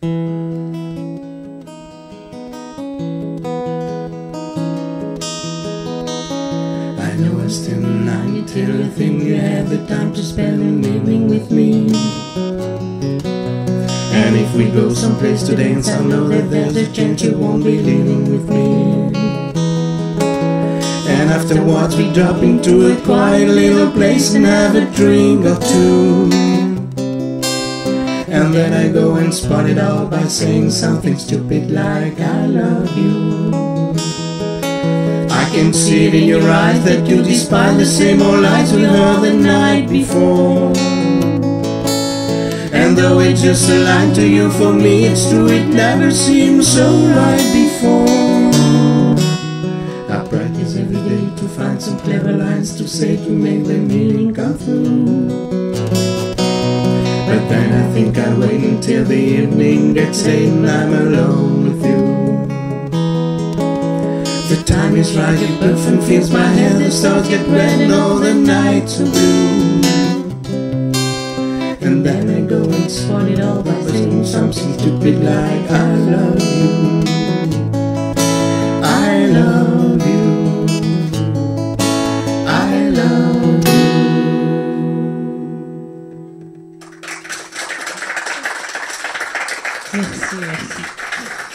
I know I stand in line until you have the time to spend an evening with me. And if we go someplace to dance, I know that there's a chance you won't be leaving with me. And afterwards we drop into a quiet little place and have a drink or two. And then I go and spot it all by saying something stupid like I love you. I can see it in your eyes that you despise the same old lies we heard the night before. And though it's just a to you, for me it's true, it never seemed so right before. I practice every day to find some clever lines to say to make the meaning come through. But then I think I'll wait until the evening gets late and I'm alone with you. The time is right, your perfume fills my hair, the stars get red and all the nights are blue. And then I go and spot it all by saying something stupid like I love you. しい、嬉しい。